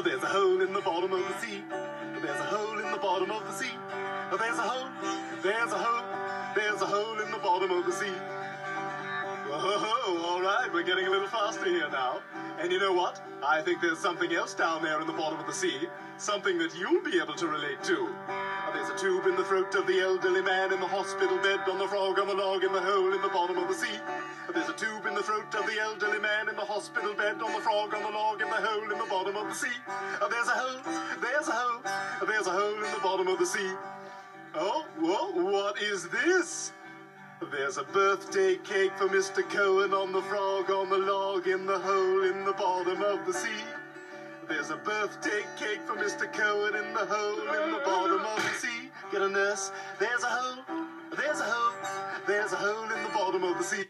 There's a hole in the bottom of the sea. There's a hole in the bottom of the sea. There's a hole. There's a hole. There's a hole in the bottom of the sea. We're getting a little faster here now. And you know what? I think there's something else down there in the bottom of the sea. Something that you'll be able to relate to. There's a tube in the throat of the elderly man in the hospital bed on the frog on the log in the hole in the bottom of the sea. There's a tube in the throat of the elderly man in the hospital bed on the frog on the log in the hole in the bottom of the sea. There's a hole, there's a hole, there's a hole in the bottom of the sea. Oh, whoa, what is this? There's a birthday cake for Mr. Cohen on the frog on the log in the hole in the bottom of the sea. There's a birthday cake for Mr. Cohen in the hole in the bottom of the sea. Get a nurse. There's a hole. There's a hole. There's a hole in the bottom of the sea.